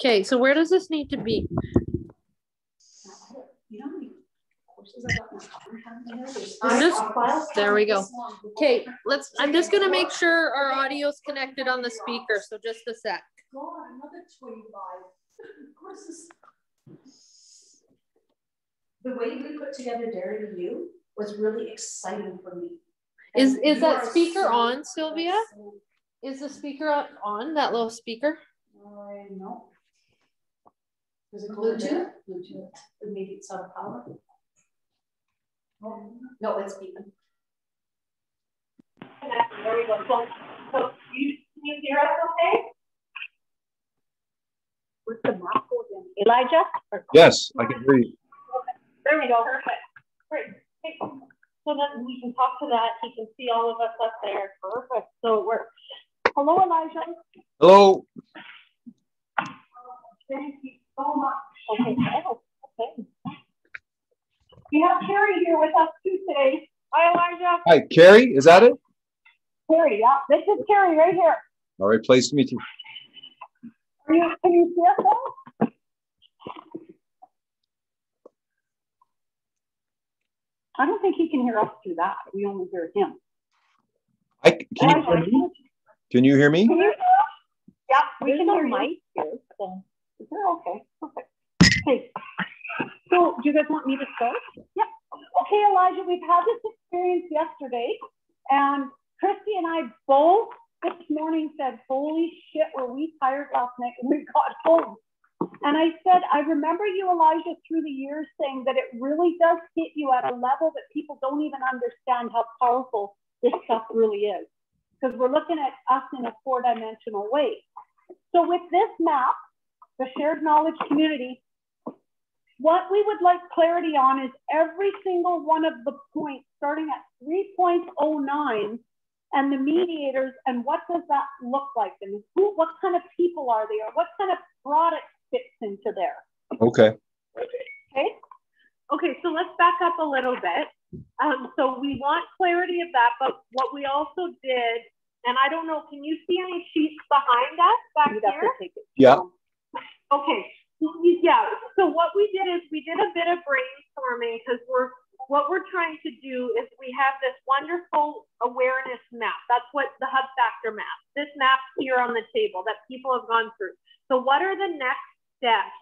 Okay, so where does this need to be? You know how many courses I got in this car? There's I'm this just- there we go. Okay, let's, I'm just gonna make sure our audio's connected on the speaker, so just a sec. God, another twenty-five. Courses. The way we put together Dare to You was really exciting for me. Is- And is that speaker so- on, Sylvia? Is the speaker on, that little speaker? I know. Does it go to Bluetooth? Bluetooth, maybe it's out of power. Oh, No, it's beeping. There we go. So, so you, can you hear us okay? What's the mouth again? Elijah? Or- Yes, I can hear you. There we go. Perfect. Great. Okay. So then we can talk to that. He can see all of us up there. Perfect. So it works. Hello, Elijah. Hello. Thank you so much. Okay. Okay. We have Carrie here with us too today. Hi, Elijah. Hi, Carrie. Is that it? Carrie, yeah. This is Carrie right here. All right, pleased to meet you. Are you, can you see us all? I don't think he can hear us through that. We only hear him. I, can you hear me? Can you hear me? Can you hear us? Yeah, we There's can no hear you. mic here, so. Okay. Perfect. Okay. So do you guys want me to start? Yeah. Okay, Elijah, we've had this experience yesterday, and Christy and I both this morning said, Holy shit, were we tired last night when we got home? And I said, I remember you, Elijah, through the years saying that it really does hit you at a level that people don't even understand how powerful this stuff really is. Because we're looking at us in a four dimensional way. So, with this map, the shared knowledge community, what we would like clarity on is every single one of the points starting at 3.09 and the mediators and what does that look like and who, what kind of people are they or what kind of product fits into there. Okay. Okay. Okay, so let's back up a little bit. Um, so we want clarity of that, but what we also did, and I don't know, can you see any sheets behind us back You'd have here? to take it. Yeah. Okay, yeah, so what we did is we did a bit of brainstorming because we're, what we're trying to do is we have this wonderful awareness map. That's what the hub factor map, this map here on the table that people have gone through. So what are the next steps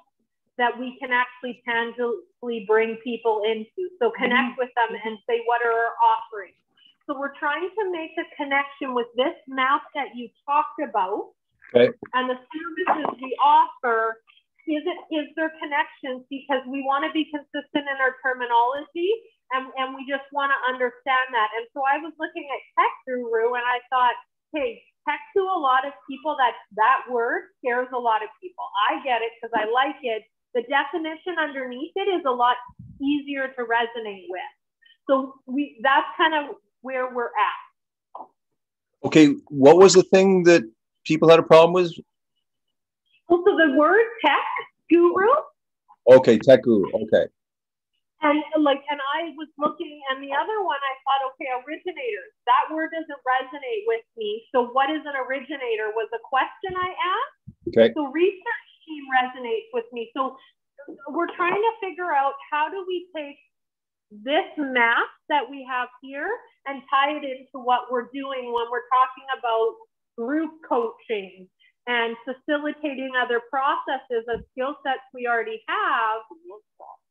that we can actually tangibly bring people into? So connect mm-hmm. with them and say, what are our offerings? So we're trying to make a connection with this map that you talked about Okay. and the services we offer, is it is there connections because we want to be consistent in our terminology and, and we just want to understand that. And so I was looking at tech guru and I thought, hey, tech to a lot of people that that word scares a lot of people. I get it because I like it. The definition underneath it is a lot easier to resonate with. So we that's kind of where we're at. Okay. What was the thing that people had a problem with? So the word tech guru Okay, tech guru. Okay. And like, and I was looking, and the other one, I thought, okay, originators. That word doesn't resonate with me. So, what is an originator? Was a question I asked. Okay. So, research team resonates with me. So, we're trying to figure out how do we take this map that we have here and tie it into what we're doing when we're talking about group coaching and facilitating other processes and skill sets we already have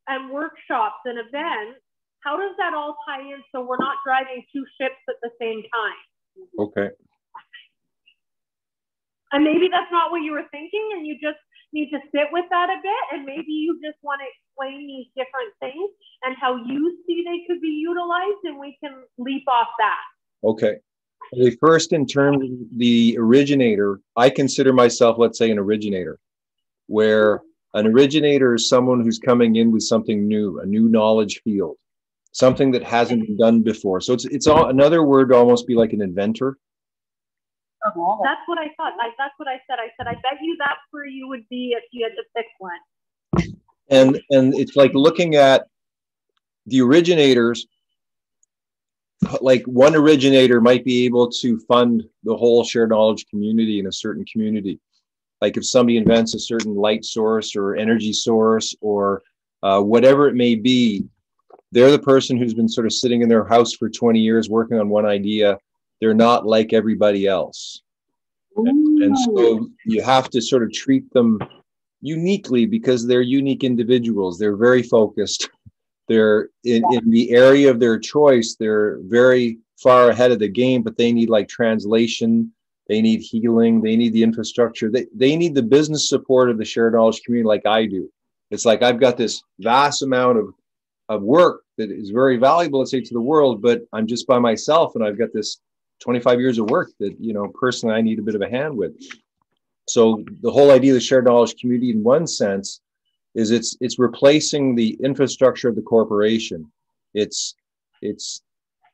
and workshops and events, how does that all tie in so we're not driving two ships at the same time? Okay. And maybe that's not what you were thinking, and you just need to sit with that a bit, and maybe you just want to explain these different things and how you see they could be utilized, and we can leap off that. Okay. Okay, First, in terms of the originator, I consider myself, let's say, an originator, where an originator is someone who's coming in with something new, a new knowledge field, something that hasn't been done before. So it's it's all, another word to almost be like an inventor. That's what I thought. I, that's what I said. I said, I bet you that's where you would be if you had to pick one. and and it's like looking at the originators like one originator might be able to fund the whole shared knowledge community in a certain community Like if somebody invents a certain light source or energy source or uh, whatever it may be, they're the person who's been sort of sitting in their house for 20 years working on one idea. They're not like everybody else. And, and so you have to sort of treat them uniquely because they're unique individuals. They're very focused. They're in, in the area of their choice, they're very far ahead of the game, but they need like translation, they need healing, they need the infrastructure, they, they need the business support of the shared knowledge community like I do. It's like I've got this vast amount of, of work that is very valuable, let's say, to the world, but I'm just by myself and I've got this 25 years of work that, you know, personally I need a bit of a hand with. So the whole idea of the shared knowledge community in one sense is it's it's replacing the infrastructure of the corporation. It's it's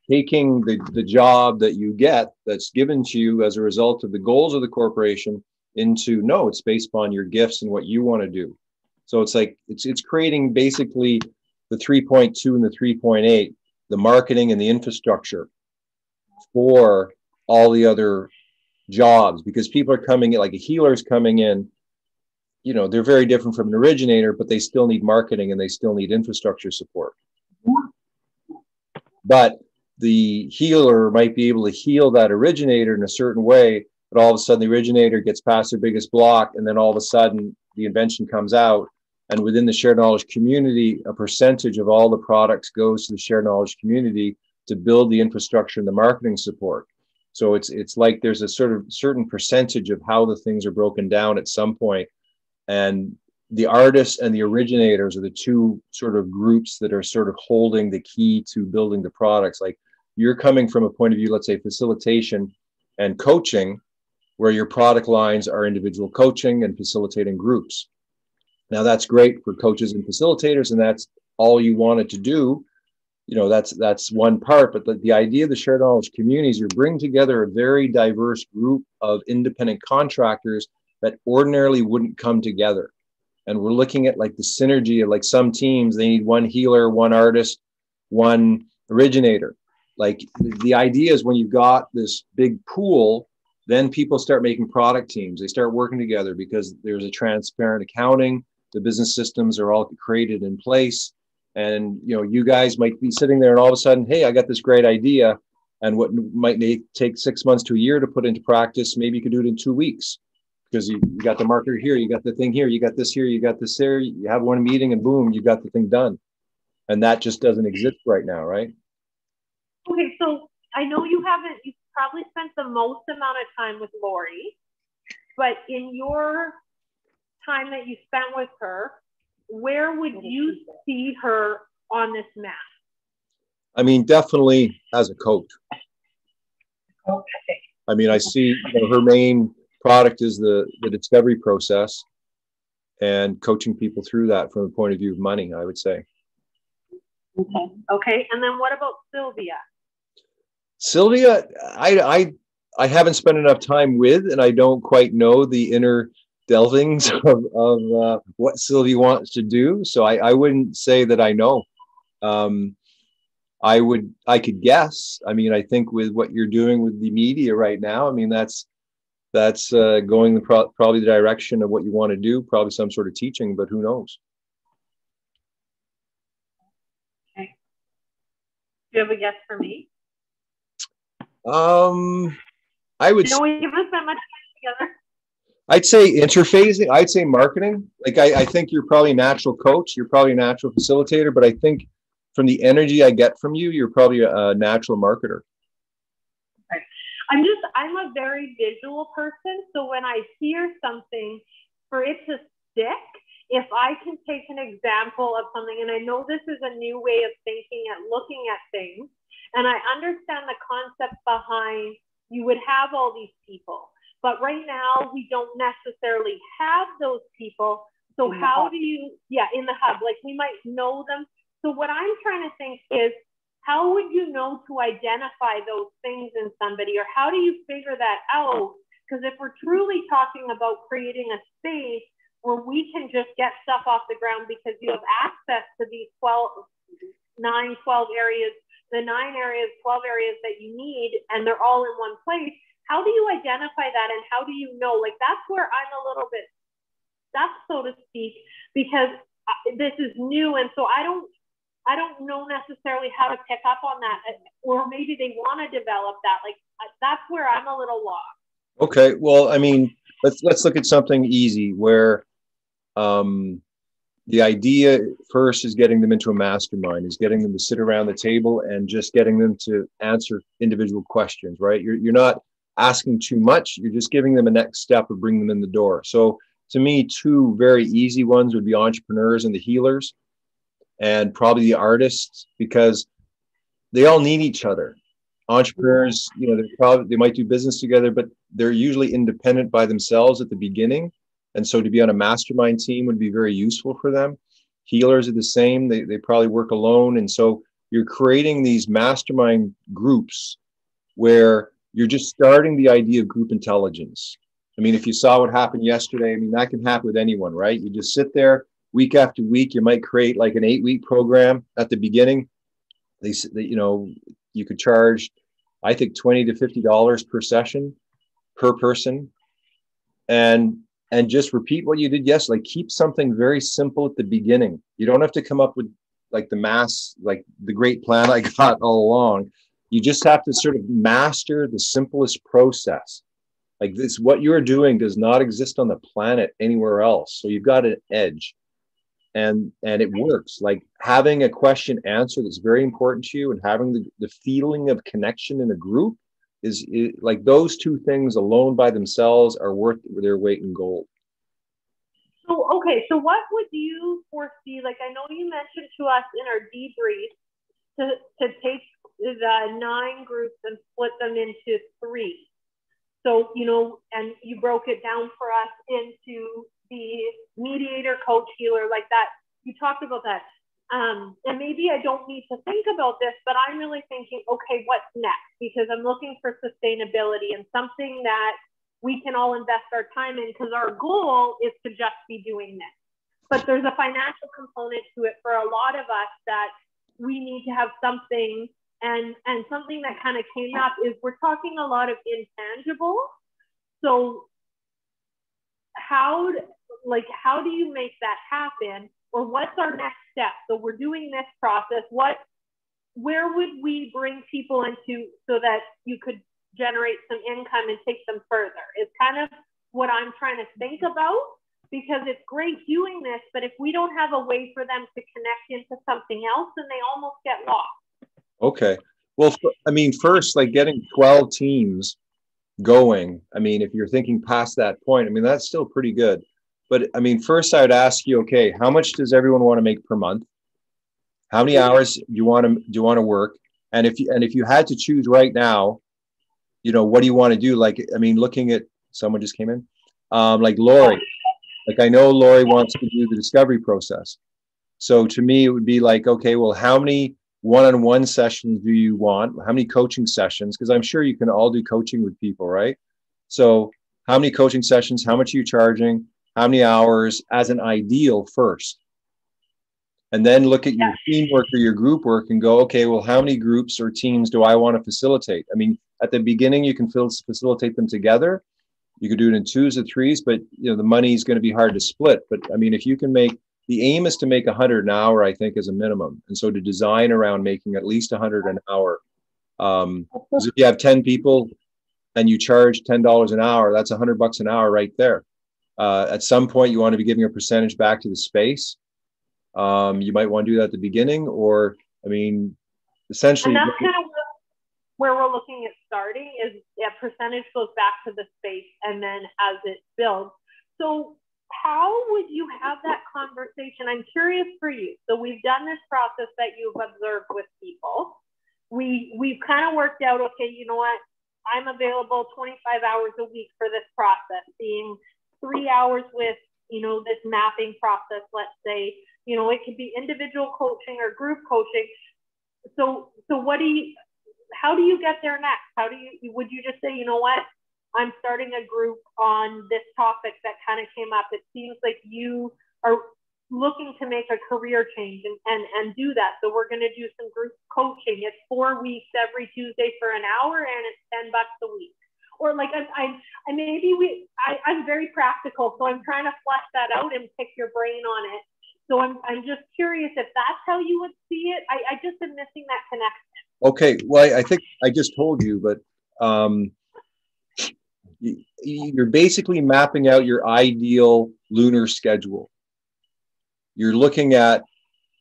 taking the, the job that you get that's given to you as a result of the goals of the corporation into no, it's based upon your gifts and what you want to do. So it's like it's it's creating basically the 3.2 and the 3.8, the marketing and the infrastructure for all the other jobs because people are coming in like a healer's coming in you know they're very different from an originator but they still need marketing and they still need infrastructure support. But the healer might be able to heal that originator in a certain way but all of a sudden the originator gets past their biggest block and then all of a sudden the invention comes out. And within the shared knowledge community a percentage of all the products goes to the shared knowledge community to build the infrastructure and the marketing support. So it's it's like there's a sort of certain percentage of how the things are broken down at some point, and the artists and the originators are the two sort of groups that are sort of holding the key to building the products. Like you're coming from a point of view, let's say facilitation and coaching, where your product lines are individual coaching and facilitating groups. Now that's great for coaches and facilitators, and that's all you wanted to do you know that's that's one part but the, the idea of the shared knowledge communities you bring together a very diverse group of independent contractors that ordinarily wouldn't come together. And we're looking at like the synergy of like some teams they need one healer one artist one originator. Like the idea is when you've got this big pool then people start making product teams. They start working together because there's a transparent accounting. The business systems are all created in place. And you know you guys might be sitting there and all of a sudden hey i got this great idea. And what might take six months to a year to put into practice. Maybe you could do it in two weeks because you, you got the marker here you got the thing here you got this here you got this there you have one meeting and boom you got the thing done and that just doesn't exist right now right okay so i know you haven't you probably spent the most amount of time with lori but in your time that you spent with her where would you see her on this map? I mean, definitely as a coach. Okay. I mean, I see you know, her main product is the the discovery process, and coaching people through that from the point of view of money. I would say. Okay. Okay. And then what about Sylvia? Sylvia, I I I haven't spent enough time with, and I don't quite know the inner delvings of, of uh, what sylvia wants to do. So I, I wouldn't say that I know. Um, I would, I could guess. I mean, I think with what you're doing with the media right now, I mean, that's that's uh, going the pro- probably the direction of what you want to do. Probably some sort of teaching, but who knows? Okay. Do you have a guess for me? Um, I would. You know, we haven't spent much time together. I'd say interfacing. I'd say marketing. Like I, I think you're probably a natural coach. You're probably a natural facilitator. But I think from the energy I get from you, you're probably a, a natural marketer. I'm just I'm a very visual person. So when I hear something, for it to stick, if I can take an example of something, and I know this is a new way of thinking and looking at things, and I understand the concept behind you would have all these people but right now, we don't necessarily have those people. So, how do you, yeah, in the hub, like we might know them. So, what I'm trying to think is, how would you know to identify those things in somebody, or how do you figure that out? Because if we're truly talking about creating a space where we can just get stuff off the ground because you have access to these 12, 9, 12 areas, the nine areas, 12 areas that you need, and they're all in one place how do you identify that and how do you know? Like that's where I'm a little bit stuck, so to speak, because uh, this is new, and so I don't I don't know necessarily how to pick up on that, or maybe they want to develop that. Like that's where I'm a little lost. Okay, well, I mean, let's let's look at something easy where um, the idea first is getting them into a mastermind, is getting them to sit around the table and just getting them to answer individual questions. Right? You're you're not asking too much. You're just giving them a next step of bringing them in the door. So to me, two very easy ones would be entrepreneurs and the healers and probably the artists because they all need each other. Entrepreneurs, you know, they probably they might do business together, but they're usually independent by themselves at the beginning. And so to be on a mastermind team would be very useful for them. Healers are the same. They, they probably work alone. And so you're creating these mastermind groups where you're just starting the idea of group intelligence. I mean, if you saw what happened yesterday, I mean, that can happen with anyone, right? You just sit there, week after week. You might create like an eight week program at the beginning. They, you know, you could charge, I think, twenty to fifty dollars per session, per person, and and just repeat what you did yes like keep something very simple at the beginning. You don't have to come up with like the mass like the great plan i got all along. You just have to sort of master the simplest process. Like this what you're doing does not exist on the planet anywhere else. So you've got an edge and and it works. Like having a question answer that's very important to you and having the, the feeling of connection in a group is, is like those two things alone by themselves are worth their weight in gold. So okay so what would you foresee like i know you mentioned to us in our debrief to, to take the nine groups and split them into three. So you know and you broke it down for us into the mediator, coach, healer, like that. You talked about that. Um, and maybe I don't need to think about this, but I'm really thinking, okay, what's next? Because I'm looking for sustainability and something that we can all invest our time in because our goal is to just be doing this. But there's a financial component to it for a lot of us that we need to have something and and something that kind of came up is we're talking a lot of intangible. So how like how do you make that happen? Or what's our next step? So we're doing this process. What where would we bring people into so that you could generate some income and take them further? Is kind of what i'm trying to think about because it's great doing this but if we don't have a way for them to connect into something else then they almost get lost. Okay. Well i mean first like getting 12 teams going i mean if you're thinking past that point i mean that's still pretty good but I mean, first I would ask you, okay, how much does everyone want to make per month? How many hours do you want to do you want to work? And if you and if you had to choose right now, you know, what do you want to do? Like, I mean, looking at someone just came in, um, like Lori. Like I know Lori wants to do the discovery process. So to me, it would be like, okay, well, how many one-on-one sessions do you want? How many coaching sessions? Because I'm sure you can all do coaching with people, right? So how many coaching sessions? How much are you charging? How many hours as an ideal first? And then look at your teamwork or your group work and go okay well how many groups or teams do i want to facilitate? I mean at the beginning you can facilitate them together. You could do it in twos or threes but you know the money is going to be hard to split. But i mean if you can make the aim is to make 100 an hour i think as a minimum. And so to design around making at least 100 an hour um, if you have 10 people and you charge $10 an hour that's 100 bucks an hour right there uh, at some point, you want to be giving a percentage back to the space. Um, you might want to do that at the beginning, or I mean, essentially. And that's kind of where we're looking at starting is yeah, percentage goes back to the space, and then as it builds. So how would you have that conversation? I'm curious for you. So we've done this process that you've observed with people. We we've kind of worked out. Okay, you know what? I'm available 25 hours a week for this process, being three hours with, you know, this mapping process, let's say, you know, it could be individual coaching or group coaching. So, so what do you, how do you get there next? How do you, would you just say, you know what, I'm starting a group on this topic that kind of came up. It seems like you are looking to make a career change and, and, and do that. So we're going to do some group coaching. It's four weeks every Tuesday for an hour and it's 10 bucks a week or like I, I, I maybe we, I, I'm very practical, so I'm trying to flesh that out and pick your brain on it. So I'm, I'm just curious if that's how you would see it. I, I just am missing that connection. Okay, well, I- I think I just told you, but um, you're basically mapping out your ideal lunar schedule. You're looking at,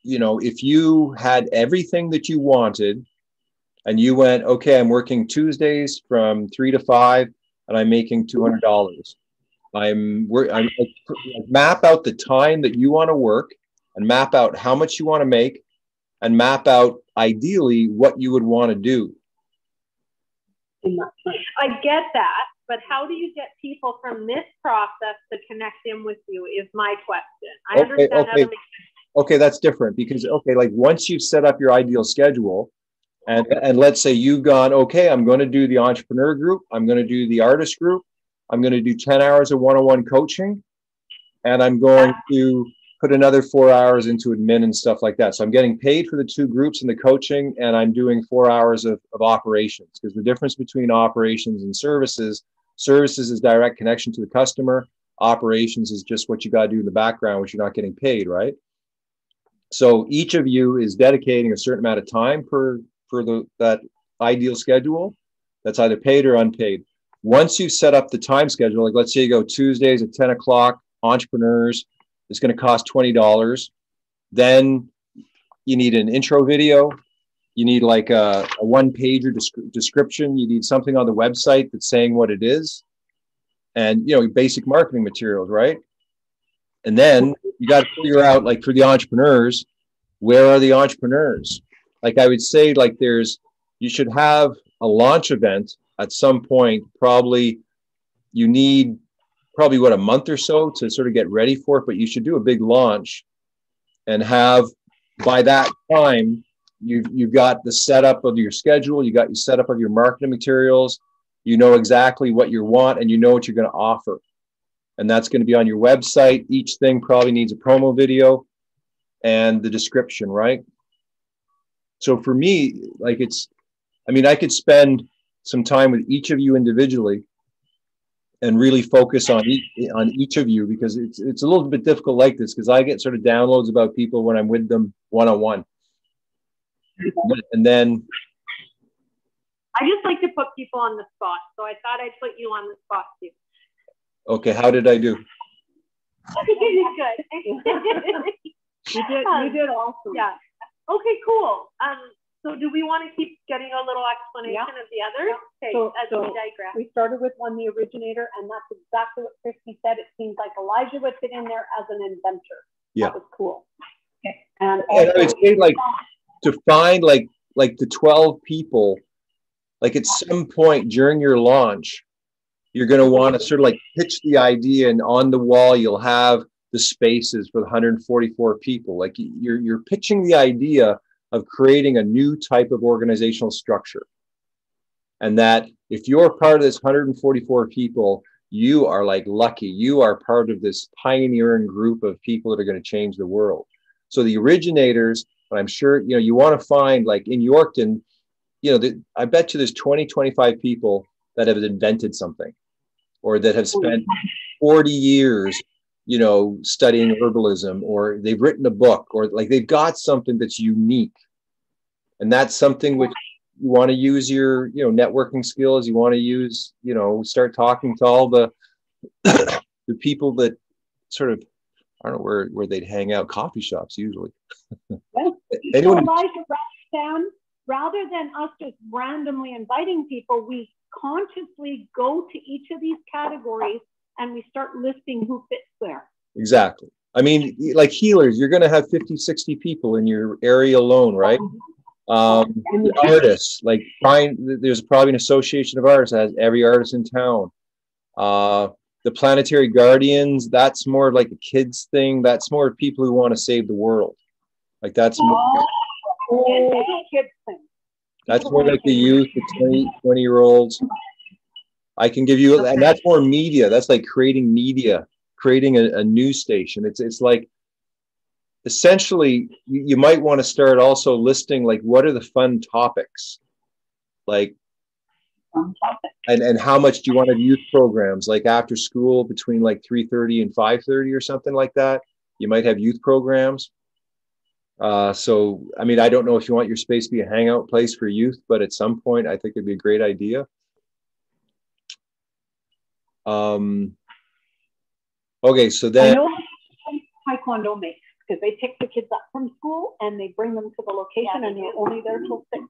you know, if you had everything that you wanted and you went, okay, I'm working Tuesdays from three to five and I'm making $200. I'm, wor- I'm map out the time that you want to work and map out how much you want to make and map out ideally what you would want to do. I get that, but how do you get people from this process to connect in with you is my question. I Okay, understand okay. Okay, that's different because okay, like once you've set up your ideal schedule, and and let's say you've gone, okay, I'm going to do the entrepreneur group, I'm going to do the artist group, I'm going to do 10 hours of one-on-one coaching, and I'm going to put another four hours into admin and stuff like that. So I'm getting paid for the two groups and the coaching, and I'm doing four hours of, of operations because the difference between operations and services, services is direct connection to the customer. Operations is just what you got to do in the background, which you're not getting paid, right? So each of you is dedicating a certain amount of time per for the that ideal schedule that's either paid or unpaid. Once you set up the time schedule, like let's say you go Tuesdays at 10 o'clock, entrepreneurs, it's going to cost $20. Then you need an intro video. You need like a, a one pager descri- description. You need something on the website that's saying what it is. And, you know, basic marketing materials, right? And then you got to figure out, like for the entrepreneurs, where are the entrepreneurs? Like I would say, like there's, you should have a launch event at some point. Probably you need probably what a month or so to sort of get ready for it, but you should do a big launch and have by that time you've you've got the setup of your schedule, you got your setup of your marketing materials, you know exactly what you want and you know what you're going to offer. And that's going to be on your website. Each thing probably needs a promo video and the description, right? So for me, like it's, I mean, I could spend some time with each of you individually and really focus on each on each of you because it's it's a little bit difficult like this because I get sort of downloads about people when I'm with them one on one, and then I just like to put people on the spot, so I thought I'd put you on the spot too. okay, how did I do? You Good. You did, you did awesome. Yeah. Okay, cool. Um, so do we want to keep getting a little explanation of the others? Yeah. Okay, So- as we so- digress. We started with one, the originator, and that's exactly what Christy said. It seems like Elijah would fit in there as an inventor. Yeah. That was cool. Okay. And And I would also, say like to find like like the 12 people, like at some point during your launch, you're going to want to sort of like pitch the idea and on the wall you'll have the spaces for the 144 people. Like you're you're pitching the idea of creating a new type of organizational structure. And that if you're part of this 144 people, you are like lucky. You are part of this pioneering group of people that are going to change the world. So the originators, I'm sure, you know, you want to find like in Yorkton, you know, the, I bet you there's 20, 25 people that have invented something or that have spent 40 years, you know, studying herbalism or they've written a book or like they've got something that's unique. And that's something which you want to use your, you know, networking skills. You want to use, you know, start talking to all the, the people that sort of I don't know where, where they'd hang out, coffee shops usually. so Anyone, rather than us just randomly inviting people, we consciously go to each of these categories and we start listing who fits there. exactly. I mean, like healers, you're going to have 50, 60 people in your area alone, right? Um, artists, like find, there's probably an association of artists that has every artist in town. Uh, the planetary guardians, that's more like a kids thing. That's more people who want to save the world. Like that's more, And it's a kid thing. That's more like the youth, the 20, 20 year olds. I can give you, and that's more media. That's like creating media, creating a, a news station. It's it's like essentially you, you might want to start also listing like what are the fun topics, like fun topic. And, and how much do you want to youth programs, like after school between like three thirty and five thirty or something like that? You might have youth programs. Uh, so, I mean, I don't know if you want your space to be a hangout place for youth, but at some point, I think it'd be a great idea. Um, okay, so then. I then, know Taekwondo makes, because they pick the kids up from school and they bring them to the location and they're only there till six.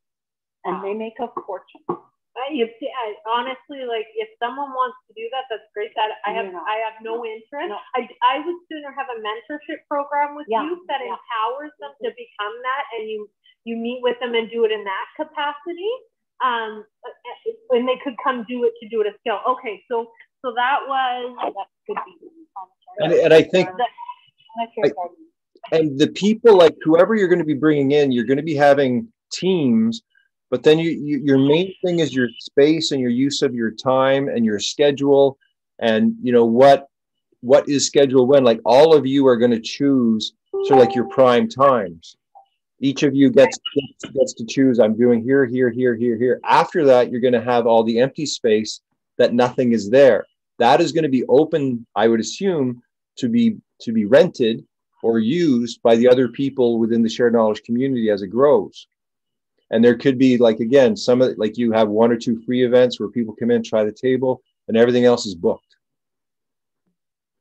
And they make a fortune. I, if, I honestly, like, if someone wants to do that, that's great. That I have, You. I have no interest. No. I, I would sooner have a mentorship program with Yeah, youth that yeah. empowers them to become that, and you you meet with them and do it in that capacity. Um, and they could come do it to do it a skill. Okay, so so that was That could be. and, and I think garden. and the people like whoever you're going to be bringing in you're going to be having teams but then you, you your main thing is your space and your use of your time and your schedule and you know what what is scheduled when like all of you are going to choose sort of like your prime times each of you gets gets to choose i'm doing here here here here here after that you're going to have all the empty space that nothing is there that is going to be open i would assume to be to be rented or used by the other people within the shared knowledge community as it grows. And there could be like again, some of like you have one or two free events where people come in, try the table, and everything else is booked.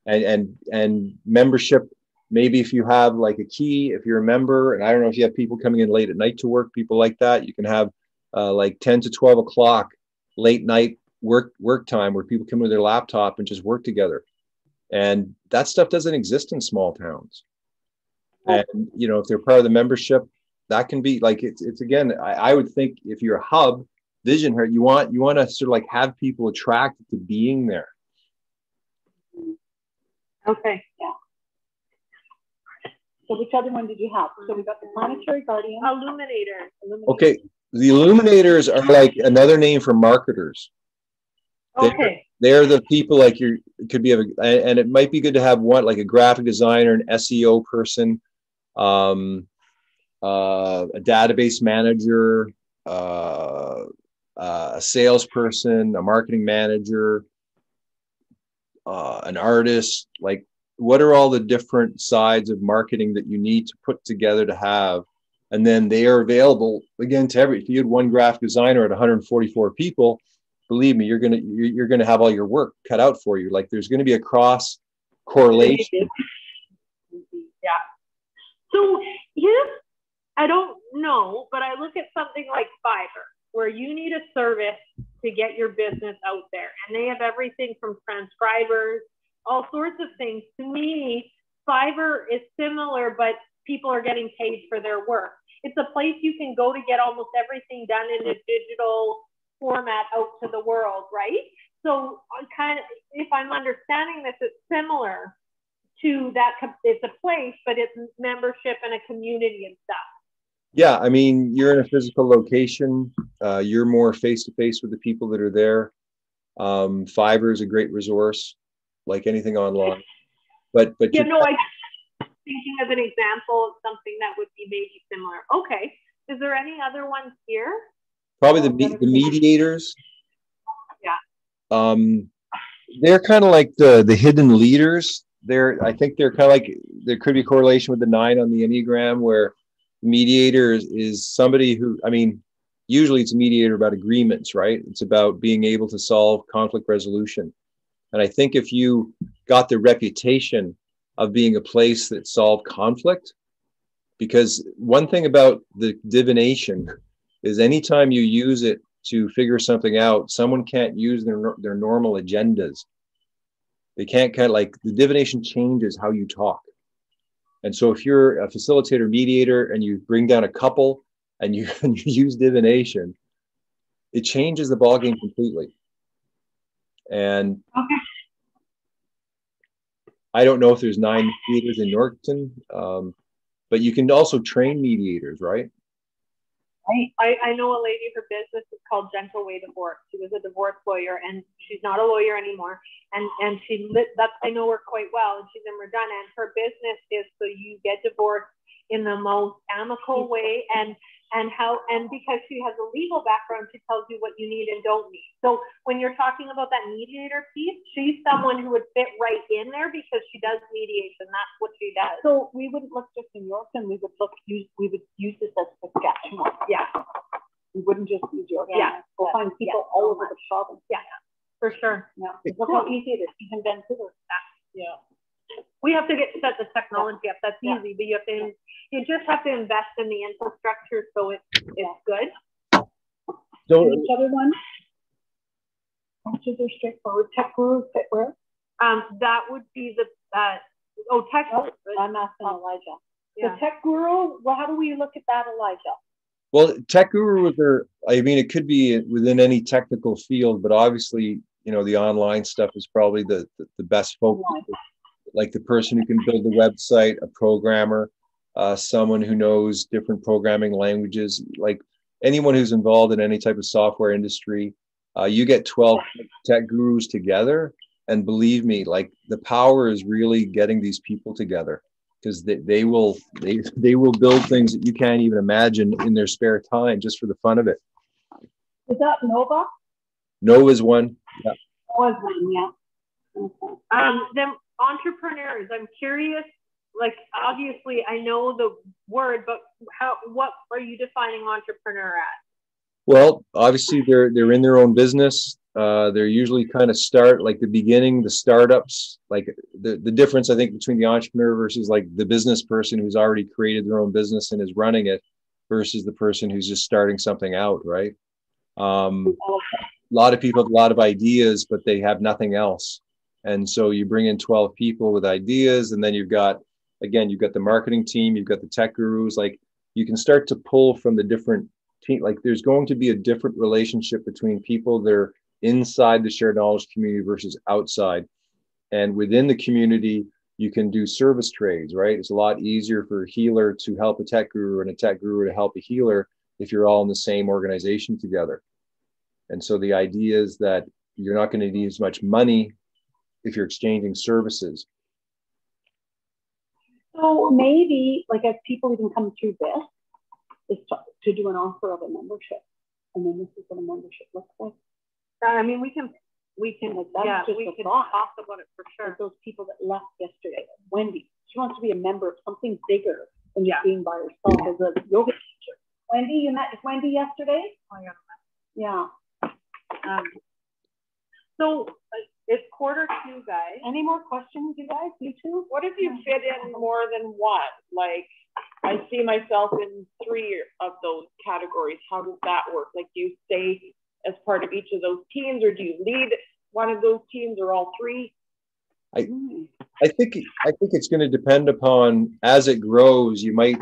And and and membership, maybe if you have like a key, if you're a member, and I don't know if you have people coming in late at night to work, people like that, you can have uh, like 10 to 12 o'clock late night work work time where people come with their laptop and just work together. And that stuff doesn't exist in small towns and you know if they're part of the membership that can be like it's it's again I, I would think if you're a hub vision here you want you want to sort of like have people attracted to being there okay. Yeah so which other one did you have? So we got the planetary guardian. Illuminator. okay the illuminators are like another name for marketers They're- Okay. they're the people like you could be a, and it might be good to have one like a graphic designer an seo person um uh, a database manager uh, uh, a salesperson a marketing manager uh, an artist like what are all the different sides of marketing that you need to put together to have and then they are available again to every if you had one graphic designer at 144 people believe me, you're gonna you're, gonna have all your work cut out for you. Like there's gonna be a cross correlation. Yeah. So if I don't know, but I look at something like Fiverr, where you need a service to get your business out there. And they have everything from transcribers, all sorts of things. To me, Fiverr is similar, but people are getting paid for their work. It's a place you can go to get almost everything done in a digital format out to the world, right? So I kind of, if I'm understanding this, it's similar to that. It's a place, but it's membership and a community and stuff. Yeah, I mean, you're in a physical location. Uh, you're more face to face with the people that are there. Um, Fiverr is a great resource, like anything online. But but Yeah, you- no, I thinking of an example of something that would be maybe similar. Okay. Is there any other ones here? Probably the me- the mediators. Yeah. Um, they're kind of like the the hidden leaders. They're I think they're kind of like there could be correlation with the nine on the enneagram where mediator is, is somebody who I mean usually it's a mediator about agreements, right? It's about being able to solve conflict resolution. And I think if you got the reputation of being a place that solved conflict, because one thing about the divination is anytime you use it to figure something out, someone can't use their their normal agendas. They can't kind of like the divination changes how you talk. And so if you're a facilitator mediator and you bring down a couple and you, and you use divination, it changes the ballgame completely. And Okay. I don't know if there's nine mediators in Norton, um, but you can also train mediators, right? I, I know a lady, her business is called Gentle Way Divorce. She was a divorce lawyer and she's not a lawyer anymore. And and she lit that's I know her quite well and she's in Regina and her business is so you get divorced in the most amicable way and and how and because she has a legal background she tells you what you need and don't need so when you're talking about that mediator piece she's someone who would fit right in there because she does mediation that's what she does So we wouldn't look just in Yorkton, we would look, use, we would use this as Saskatchewan. yeah We wouldn't just use Yorkton. Yeah. We'll find people Yeah. all over the province. yeah for sure Yeah. Look how easy it is, even Vancouver. yeah we have to get set the technology up that's Yeah. easy but you have to you just have to invest in the infrastructure so it's it's good So And each other one? Answers are straightforward. Tech guru fit where? um that would be the uh oh tech Oh, I'm asking Elijah. yeah. The tech guru, well, how do we look at that, Elijah? Well, tech guru with their, I mean, it could be within any technical field, but obviously, you know, the online stuff is probably the the, the best focus. Like the person who can build the website, a programmer, uh, someone who knows different programming languages, like anyone who's involved in any type of software industry. Uh, you get 12 tech gurus together, and believe me, like the power is really getting these people together because they, they will they, they will build things that you can't even imagine in their spare time just for the fun of it Is that Nova? nova's one yeah. Was one, yeah. Um, then entrepreneurs, I'm curious, like obviously I know the word, but how what are you defining entrepreneur as? well obviously they're they're in their own business uh, they're usually kind of start like the beginning the startups like the, the difference i think between the entrepreneur versus like the business person who's already created their own business and is running it versus the person who's just starting something out right um, a lot of people have a lot of ideas, but they have nothing else. And so you bring in 12 people with ideas, and then you've got, again, you've got the marketing team, you've got the tech gurus. Like you can start to pull from the different team. Like there's going to be a different relationship between people that are inside the shared knowledge community versus outside. And within the community, you can do service trades, right? It's a lot easier for a healer to help a tech guru and a tech guru to help a healer if you're all in the same organization together. And so the idea is that you're not going to need as much money if you're exchanging services. So maybe, like, as people even come through this, is to, to do an offer of a membership. And then this is what a membership looks like. I mean, we can we can Like, that's yeah just we a can thought. talk about it for Like sure. those people that left yesterday, Wendy, she wants to be a member of something bigger than Yeah. just being by herself as a yoga teacher. Wendy, you met Wendy yesterday? Oh, yeah. Yeah. Um, so uh, it's quarter two, guys. Any more questions, you guys, you two? What if you fit in more than one? Like, I see myself in three of those categories. How does that work? Like, do you stay as part of each of those teams, or do you lead one of those teams, or all three? Hmm. I think I think it's going to depend upon as it grows. You might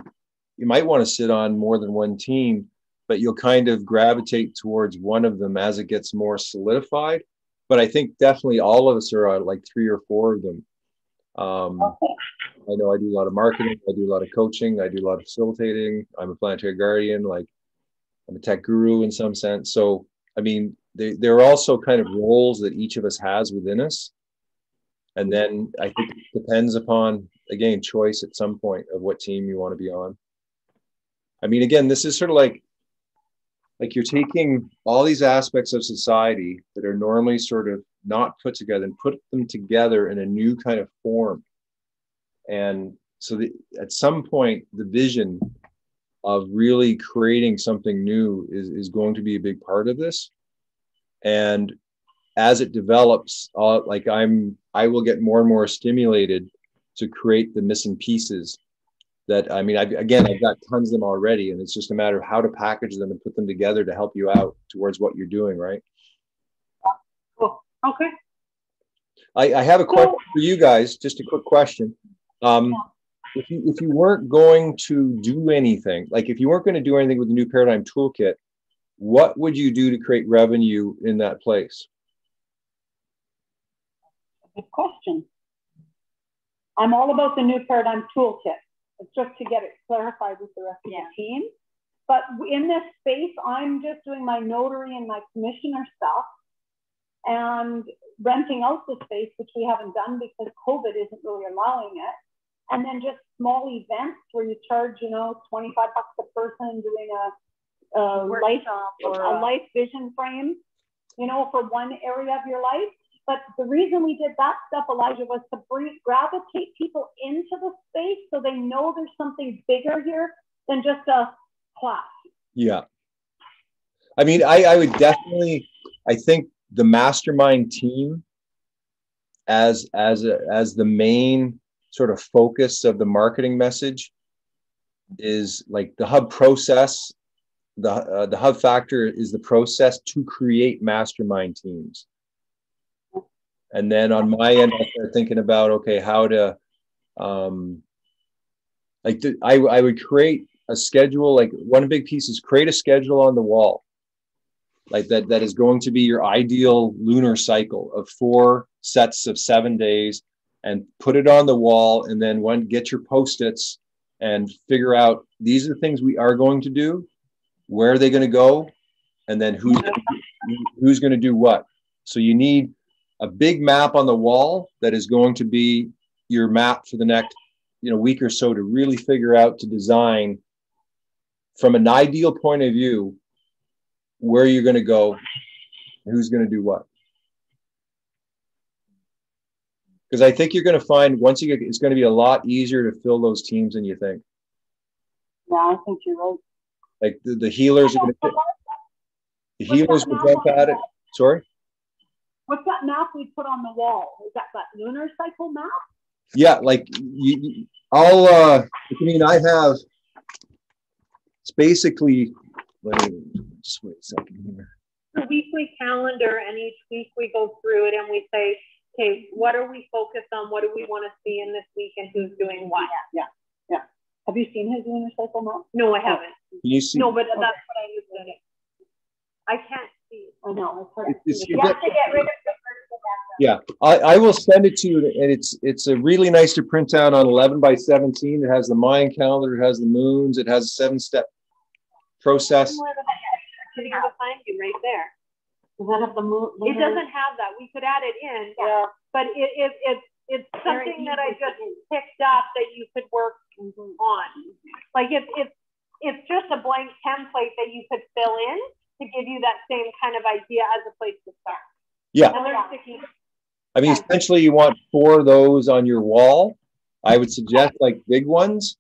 you might want to sit on more than one team, but you'll kind of gravitate towards one of them as it gets more solidified. But I think definitely all of us are like three or four of them. Um, I know I do a lot of marketing, I do a lot of coaching, I do a lot of facilitating. I'm a planetary guardian, like I'm a tech guru in some sense. So I mean, they, there are also kind of roles that each of us has within us. And then I think it depends upon, again, choice at some point of what team you want to be on. I mean, again, this is sort of like, like you're taking all these aspects of society that are normally sort of not put together and put them together in a new kind of form. And so the, at some point, the vision of really creating something new is, is going to be a big part of this. And as it develops, uh, like I'm, I will get more and more stimulated to create the missing pieces that, I mean, I, again, I've got tons of them already, and it's just a matter of how to package them and put them together to help you out towards what you're doing, right? Okay. I, I have a question for you guys, just a quick question. Um, if you, if you weren't going to do anything, like if you weren't going to do anything with the new paradigm toolkit, what would you do to create revenue in that place? Good question. I'm all about the new paradigm toolkit. Just to get it clarified with the rest of Yeah. the team. But in this space, I'm just doing my notary and my commissioner stuff and renting out the space, which we haven't done because COVID isn't really allowing it. and then just small events where you charge, you know, 25 bucks a person doing a, a life or a life vision frame, you know, for one area of your life. But the reason we did that stuff, Elijah, was to bring, gravitate people into the space so they know there's something bigger here than just a class. Yeah. I mean, I, I would definitely, I think the mastermind team as as a, as the main sort of focus of the marketing message is like the hub process the uh, the hub factor is the process to create mastermind teams and then on my end i start thinking about okay how to um like I, I would create a schedule like one big piece is create a schedule on the wall. Like that that is going to be your ideal lunar cycle of four sets of seven days and put it on the wall and then one get your post-its and figure out these are the things we are going to do where are they going to go and then who's who's going to do what. So you need a big map on the wall that is going to be your map for the next you know week or so to really figure out to design from an ideal point of view where you're going to go who's going to do what because I think you're going to find once you get, it's going to be a lot easier to fill those teams than you think. Yeah, I think you're right. Like the, the healers are going to, the healers will jump at it. Sorry. What's that map we put on the wall? Is that that lunar cycle map? Yeah, like you, I'll. uh I mean, I have. It's basically. Let me just wait a second here. The weekly calendar, and each week we go through it and we say, okay, what are we focused on? What do we want to see in this week and who's doing what? Yeah, yeah. Yeah. Have you seen his lunar cycle map? No, I haven't. Can you see? No, but that's what I used in it. I can't see. I know. I've heard It's- you You have to get rid of the. Yeah, I, I will send it to you, and it's it's a really nice to print out on 11 by 17. It has the Mayan calendar, it has the moons, it has a seven step process. Sitting behind you right there. Does that have the moon? It doesn't have that. We could add it in, Yeah. but it, it, it, it's something that I just picked up that you could work mm-hmm. on. Like it's, it's, it's just a blank template that you could fill in to give you that same kind of idea as a place to start. Yeah. And they're sticky. I mean, essentially, you want four of those on your wall. I would suggest like big ones,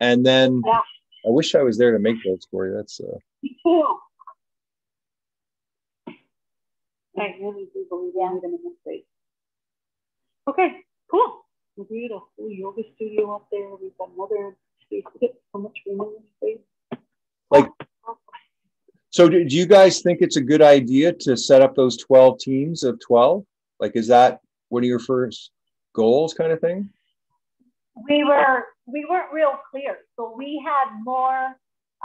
and then Yeah. I wish I was there to make those for you. That's uh, Me too. I really do believe need them in this space. Okay, cool. We a full yoga studio up there. We've got another space. We get so much room in this space. So. Do, do you guys think it's a good idea to set up those twelve teams of twelve? Like, is that one of your first goals, kind of thing? We were, we weren't real clear. So we had more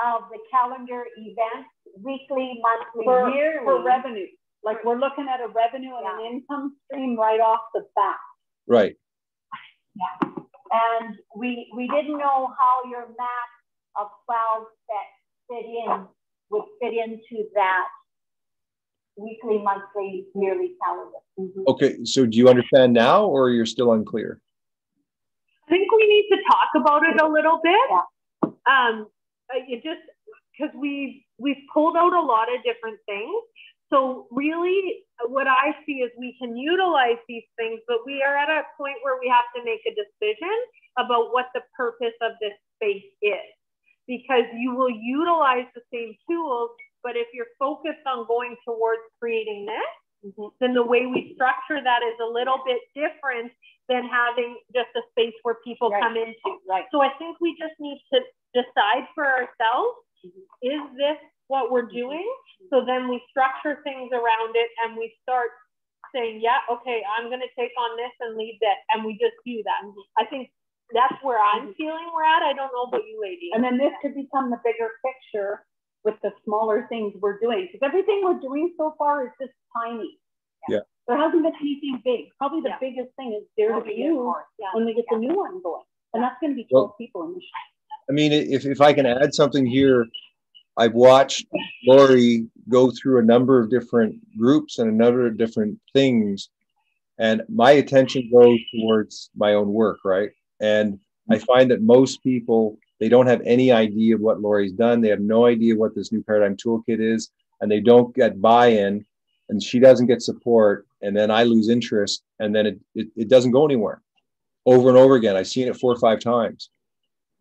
of the calendar events, weekly, monthly, For, yearly. for revenue. Like we're looking at a revenue and an income stream right off the bat. Right. Yeah. And we, we didn't know how your map of 12 that fit in, would fit into that weekly, monthly, yearly calendar. Okay. So, do you understand now, or you're still unclear? I think we need to talk about it a little bit. Yeah. Um, you just because we we've pulled out a lot of different things. So really, what I see is we can utilize these things, but we are at a point where we have to make a decision about what the purpose of this space is, because you will utilize the same tools, but if you're focused on going towards creating this, mm-hmm. then the way we structure that is a little bit different than having just a space where people Right. come into. Right. So I think we just need to decide for ourselves, mm-hmm. is this what we're mm-hmm. doing? So then we structure things around it and we start saying, yeah, okay, I'm going to take on this and leave that. And we just do that. I think that's where I'm mm-hmm. feeling we're at. I don't know about you ladies. And then this could become the bigger picture with the smaller things we're doing. Because everything we're doing so far is just tiny. Yeah. There hasn't been anything big. Probably the Yeah. biggest thing is Dare to Be You when we get the new one going. And that's going to be 12 Well- people in the show. I mean, if, if I can add something here, I've watched Lori go through a number of different groups and a number of different things. And my attention goes towards my own work, right? And I mm-hmm. find that most people they don't have any idea of what Lori's done. They have no idea what this new paradigm toolkit is, and they don't get buy-in, and she doesn't get support, and then I lose interest, and then it it, it doesn't go anywhere. Over and over again, I've seen it four or five times.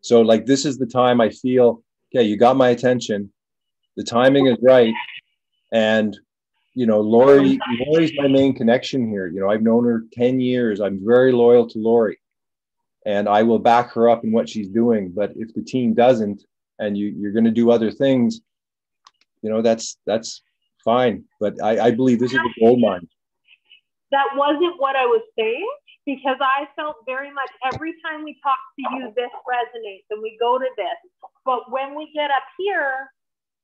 So like this is the time I feel okay. You got my attention. The timing is right, and you know, Lori, Lori's my main connection here. You know, I've known her 10 years. I'm very loyal to Lori and I will back her up in what she's doing. But if the team doesn't and you, you're going to do other things, you know, that's, that's fine. But I, I believe this is a gold mine. That wasn't what I was saying because I felt very much every time we talk to you, this resonates and we go to this. But when we get up here,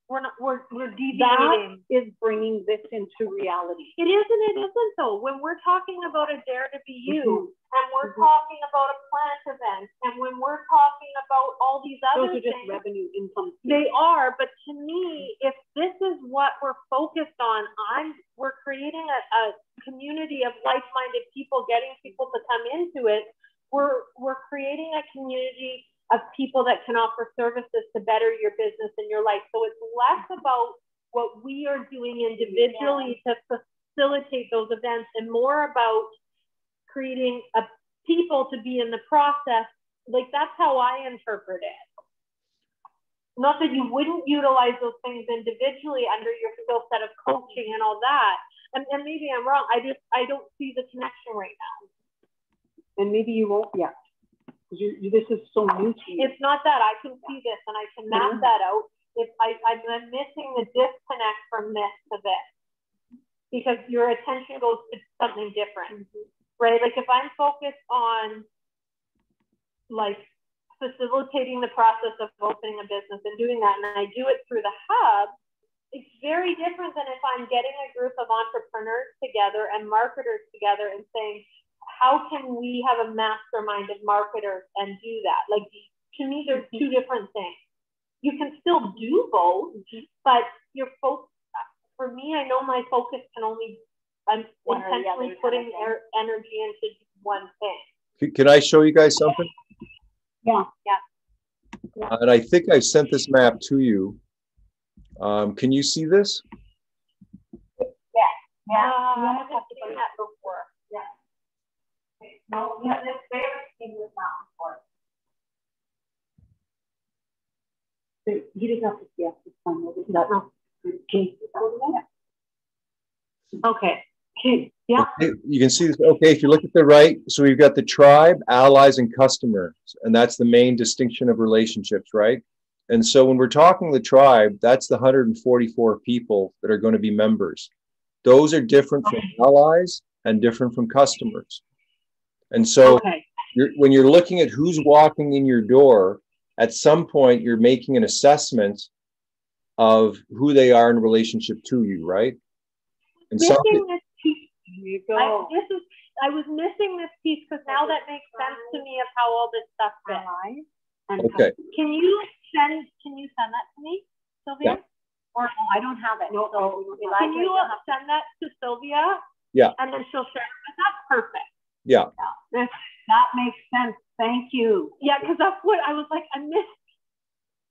we're not we're we're deviating. That is bringing this into reality. It isn't. It isn't though. When we're talking about a dare to be you, mm-hmm. and we're mm-hmm. talking about a plant event, and when we're talking about all these other those are just things, revenue income. They are, but to me, if this is what we're focused on, I'm we're creating a, a community of like-minded people, getting people to come into it. We're we're creating a community of people that can offer services to better your business and your life. So it's less about what we are doing individually yeah. to facilitate those events and more about creating a people to be in the process. Like that's how I interpret it. Not that you wouldn't utilize those things individually under your skill set of coaching and all that. And, and maybe I'm wrong. I just I don't see the connection right now. And maybe you won't yet. You, you, this is so new to you. It's not that I can see this and I can map that out. If I, I'm missing the disconnect from this to this because your attention goes to something different, mm-hmm. right? Like if I'm focused on like facilitating the process of opening a business and doing that, and I do it through the hub, it's very different than if I'm getting a group of entrepreneurs together and marketers together and saying, how can we have a mastermind of marketers and do that? Like to me, there's two different things. You can still do both, but your focus, for me, I know my focus can only, I'm one intentionally putting er, energy into one thing. Can I show you guys something? Yeah, yeah. yeah. Uh, and I think I sent this map to you. Um, can you see this? Yeah, yeah. Uh, I haven't seen that before. Yeah. No, we have this favorite thing with mountain forest. He didn't have to see us this time. No. Okay. Okay. Okay. Yeah. Okay. You can see this. Okay. If you look at the right, so we've got the tribe, allies, and customers, and that's the main distinction of relationships, right? And so when we're talking the tribe, that's the 144 people that are going to be members. Those are different from allies and different from customers. And so okay. you're, when you're looking at who's walking in your door, at some point you're making an assessment of who they are in relationship to you, right? And missing something, this piece. You go. I, this is, I was missing this piece because now that makes sense to me of how all this stuff fits. Okay. Can you send Can you send that to me, Sylvia? Yeah. Or I don't have it. No, so can you send that to Sylvia? Yeah. And then she'll share it. That's perfect. Yeah. That, that makes sense. Thank you. Yeah, because that's what I was like, I missed.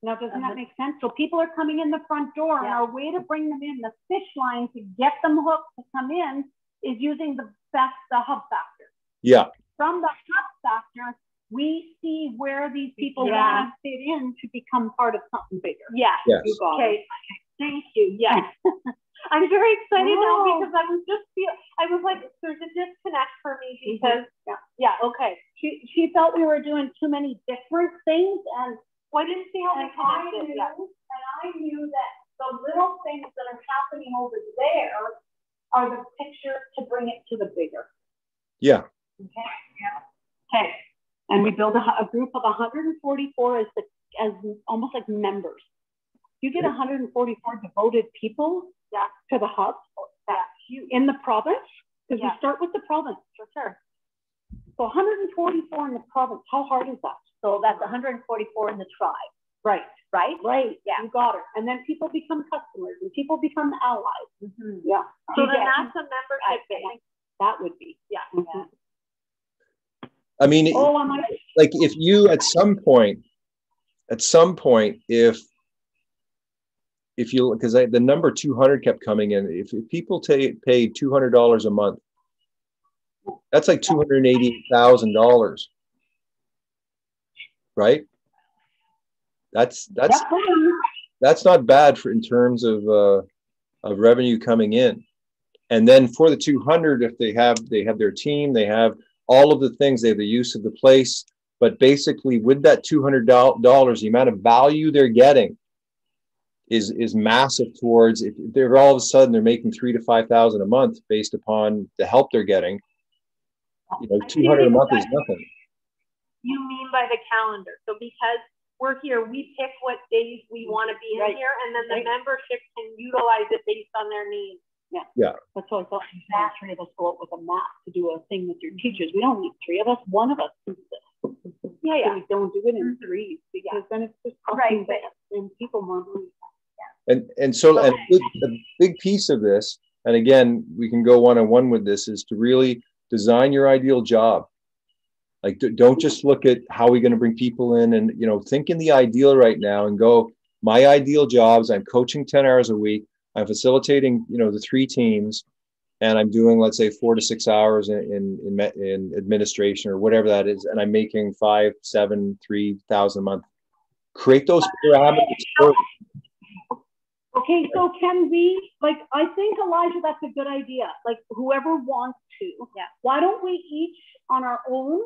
Now, doesn't that uh-huh. make sense? So people are coming in the front door, yeah. and our way to bring them in, the fish line to get them hooked to come in, is using the best, the hub factor. Yeah. From the hub factor, we see where these people yeah. want to fit in to become part of something bigger. Yeah. Yes. You got okay. It. Thank you. Yes. I'm very excited oh. now because I was just feel I was like there's a disconnect for me mm-hmm. because mm-hmm. yeah. yeah okay she she felt we were doing too many different things and well, I didn't see how and I knew, yeah. and I knew that the little things that are happening over there are the picture to bring it to the bigger. Yeah. Okay. Yeah. Okay. And we build a, a group of 144 as the as almost like members. You get 144 devoted people yeah. to the hub that you in the province because yeah. we start with the province for sure. So 144 in the province. How hard is that? So that's 144 in the tribe. Right. Right. Right. Yeah. You got it. And then people become customers and people become allies. Mm-hmm. Yeah. So then that's a membership thing. That would be. Yeah. Mm-hmm. yeah. I mean, Oh, I like if you at some point, at some point, if if you because the number 200 kept coming in, if, if people ta- pay $200 a month, that's like $280,000, right? That's that's that's not bad for in terms of uh, of revenue coming in. And then for the 200, if they have they have their team, they have all of the things, they have the use of the place. But basically, with that $200, the amount of value they're getting is is massive towards if they're all of a sudden they're making three to five thousand a month based upon the help they're getting. You know, 200 a month is nothing. You mean by the calendar. So because we're here, we pick what days we want to be in Right. here, and then the Right. membership can utilize it based on their needs. Yeah. Yeah. That's what I thought, you had three of us go out with a map to do a thing with your teachers. We don't need three of us, one of us does this. Yeah, So we don't do it in mm-hmm. threes, because then it's just Right, costing but- and people more money. And and so a big, a big piece of this, and again, we can go one on one with this, is to really design your ideal job. Like, don't just look at how we're going to bring people in, and you know, think in the ideal right now, and go. My ideal jobs. I'm coaching ten hours a week. I'm facilitating, you know, the three teams, and I'm doing, let's say, four to six hours in in in, in administration or whatever that is, and I'm making five, seven, three thousand a month. Create those parameters. First. Okay, so can we, like, I think Elijah, that's a good idea. Like, whoever wants to. Yeah. Why don't we each on our own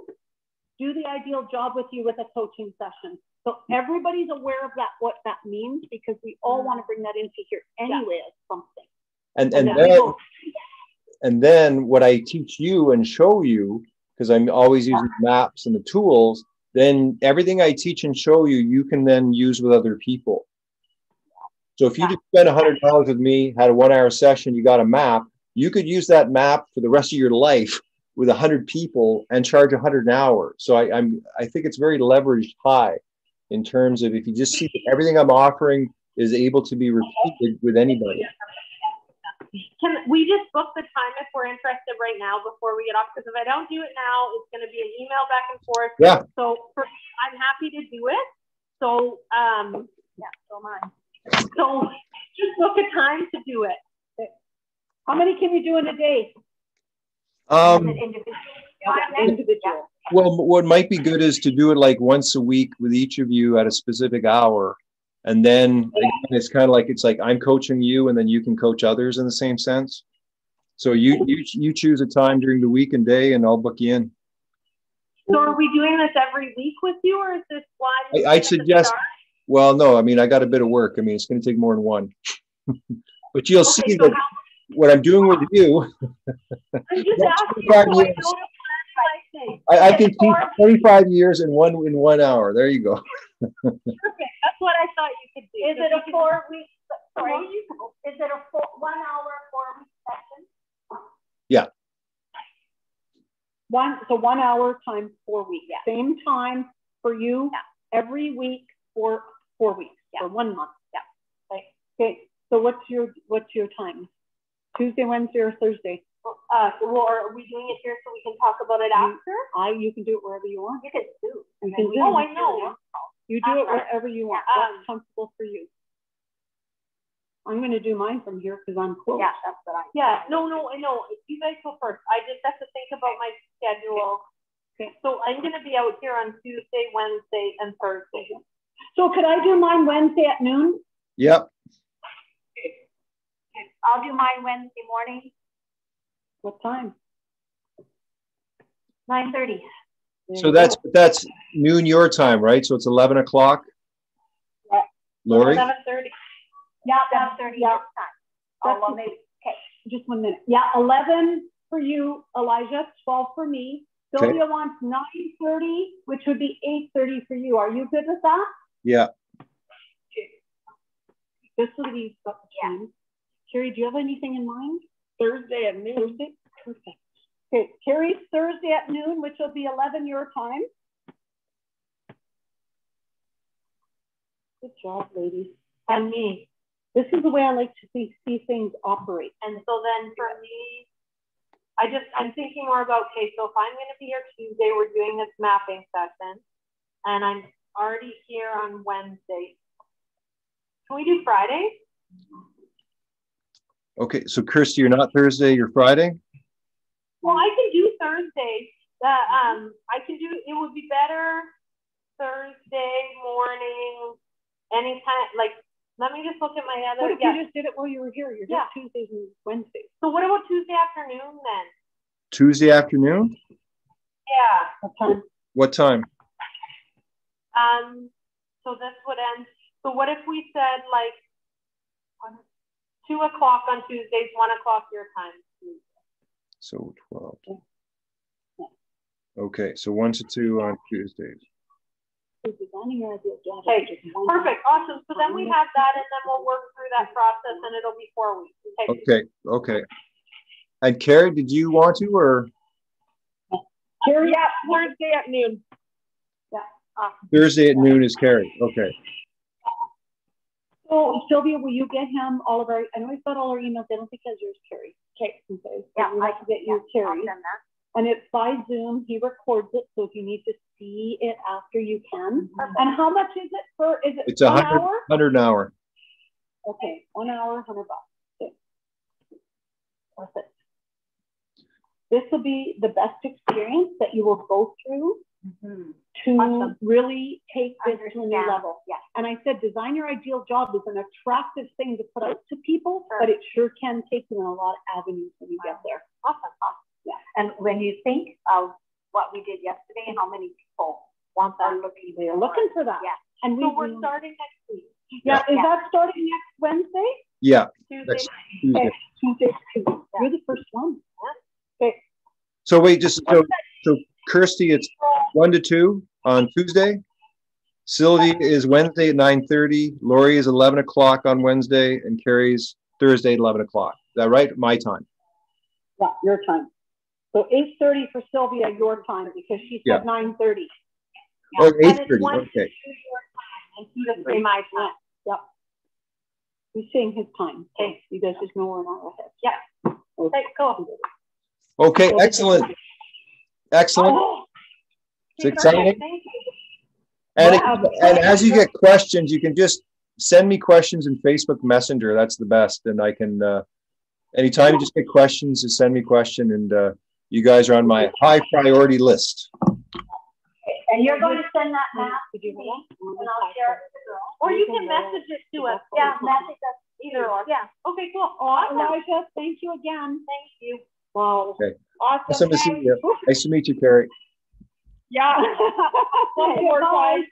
do the ideal job with you with a coaching session? So everybody's aware of that, what that means, because we all want to bring that into here anyway as something. And and then then And then what I teach you and show you, because I'm always using maps and the tools, then everything I teach and show you, you can then use with other people. So if you just spent a hundred dollars with me, had a one hour session, you got a map, you could use that map for the rest of your life with a hundred people and charge a hundred an hour. So I, I'm I think it's very leveraged high in terms of if you just see that everything I'm offering is able to be repeated with anybody. Can we just book the time if we're interested right now before we get off? Because if I don't do it now, it's going to be an email back and forth. Yeah. So for, I'm happy to do it. So, um, Yeah, so am I. so just book a time to do it. How many can you do in a day? Um, individual? Individual. Well, what might be good is to do it like once a week with each of you at a specific hour. And then again, it's kind of like it's like I'm coaching you and then you can coach others in the same sense. So you you you choose a time during the week and day and I'll book you in. So are we doing this every week with you or is this one? I- suggest-? Well, no, I mean I got a bit of work. I mean it's going to take more than one. but you'll Okay, see so that what I'm doing with you, I'm just asking. 25 I years. I. I, I can teach 25 years in one in one hour. There you go. Perfect. That's what I thought you could do. Is it a four week, sorry, No, you go. is it a four, one hour, four week session? Yeah. One, so one hour times four weeks. Same time for you every week for four weeks, or one month. Yeah. Right. Okay, so what's your, what's your time? Tuesday, Wednesday, or Thursday? Uh, or are we doing it here so we can talk about it after? I, you can do it wherever you want. You can do. You can do Oh. I know. You do it Uh-huh. wherever you want. Yeah, What's um, comfortable for you? I'm gonna do mine from here because I'm close. Yeah, that's what I. Yeah, no, no, I know. You guys go first. I just have to think about my schedule. Okay. So I'm gonna be out here on Tuesday, Wednesday, and Thursday. So could I do mine Wednesday at noon? Yep. I'll do mine Wednesday morning, What time? nine thirty. So that's that's noon your time, right? So it's 11 o'clock. Yeah. Lori. Seven thirty. Yeah, seven thirty yeah. your time. Oh, well, okay. maybe, okay. Just one minute. Yeah, eleven for you, Elijah, twelve for me. Okay. Sylvia wants nine thirty, which would be eight thirty for you. Are you good with that? Yeah. Just so that he's got the Yeah. Carrie, do you have anything in mind? Thursday at noon. Thursday? Perfect. Okay, Carrie's Thursday at noon, which will be eleven your time. Good job, ladies. And me. This is the way I like to see, see things operate. And so then for me, I just, I'm thinking more about, okay, so if I'm gonna be here Tuesday, we're doing this mapping session, and I'm already here on Wednesday. Can we do Friday? Okay, so Kirsty, you're not Thursday, you're Friday? Well, I can do Thursday. Uh, um, I can do, it would be better Thursday morning, anytime, like, let me just look at my other. What other, if you yeah. just did it while you were here? You're Yeah. just Tuesdays and Wednesdays. So what about Tuesday afternoon then? Tuesday afternoon? Yeah. What time? What time? Um, so this would end, so what if we said like two o'clock on Tuesdays, one o'clock your time? So twelve. Okay, so one to two on Tuesdays. So designing your ideal job. Okay, is just one Perfect, awesome. So then we have that and then we'll work through that process and it'll be four weeks. Okay. Okay, okay. And Carrie, did you want to, or Carrie, Yeah, Thursday at noon. Thursday at noon is Carrie? Okay, So Sylvia, will you get him all of our, I know he's got all our emails, I don't think he has yours, Carrie. Okay. Okay, so Yeah, I have to get you Yeah, I'll Carrie. send that. And it's by Zoom, he records it, so if you need to see it after you can. Perfect. And how much is it for, is it it's a one hundred, hour? hundred an hour. Okay, one hour, hundred bucks. Okay. Perfect. This will be the best experience that you will go through Mhm. to Awesome. really take this to a new level. Yeah. And I said, design your ideal job is an attractive thing to put out to people, Sure. but it sure can take you in a lot of avenues when you get there. Awesome, awesome. Yeah. And when you think of what we did yesterday and how many people want that, looking, We're looking for that. Yeah. And we, So we're we- starting next week, yeah, is Yeah. that starting next Wednesday? Yeah, Tuesday. next Tuesday. Okay, Tuesday, Tuesday. You're the first one. Okay. So wait, just, so, so Kirsty, it's one to two on Tuesday? Sylvie is Wednesday at nine thirty, Lori is eleven o'clock on Wednesday, and Carrie's Thursday at eleven o'clock. Is that right? My time? Yeah, your time. So eight thirty for Sylvia, your time, because she Yeah. said nine thirty. Oh, And eight it's thirty, one to okay. two your time and two to three my time. Yep. He's saying his time. Okay. You guys just know we're not ahead. Yeah. Okay, cool. Okay, excellent. Excellent. Oh, It's exciting. Thank you. And, Yeah, and as you get questions, you can just send me questions in Facebook Messenger. That's the best. And I can, uh, anytime you just get questions, just send me a question and, uh, you guys are on my high priority list. And you're going to send that map to you me, and I'll share it with the girls. Or you can message it to us. Yeah, message us, either or. Yeah, okay, cool. Oh, Awesome. Elijah, thank you again. Thank you. Wow. Awesome. Awesome to see Thanks. you. Nice to meet you, Carrie. Yeah. One more time.